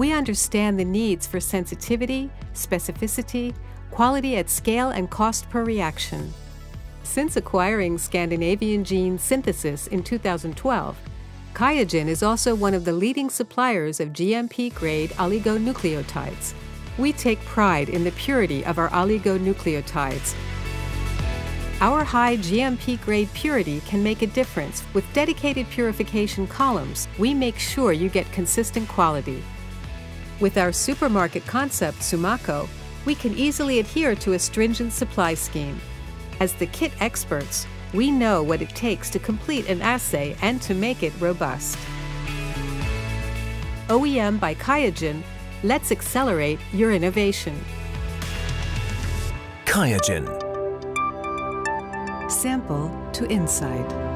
We understand the needs for sensitivity, specificity, quality at scale, and cost per reaction. Since acquiring Scandinavian Gene Synthesis in 2012, QIAGEN is also one of the leading suppliers of GMP-grade oligonucleotides. We take pride in the purity of our oligonucleotides. Our high GMP-grade purity can make a difference. With dedicated purification columns, we make sure you get consistent quality. With our supermarket concept, Sumaco, we can easily adhere to a stringent supply scheme. As the kit experts, we know what it takes to complete an assay and to make it robust. OEM by QIAGEN, let's accelerate your innovation. QIAGEN. Sample to insight.